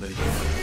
Let.